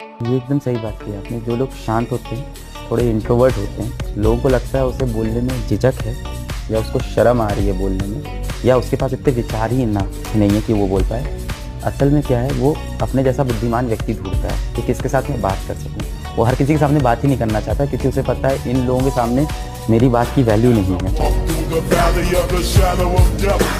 ये एकदम सही बात की आपने। जो लोग शांत होते हैं, थोड़े इंट्रोवर्ट होते हैं, लोगों को लगता है उसे बोलने में झिझक है, या उसको शर्म आ रही है बोलने में, या उसके पास इतने विचार ही ना, नहीं है कि वो बोल पाए। असल में क्या है, वो अपने जैसा बुद्धिमान व्यक्ति ढूंढता है कि किसके साथ मैं बात कर सकूँ। वो हर किसी के सामने बात ही नहीं करना चाहता, क्योंकि उसे पता है इन लोगों के सामने मेरी बात की वैल्यू नहीं है।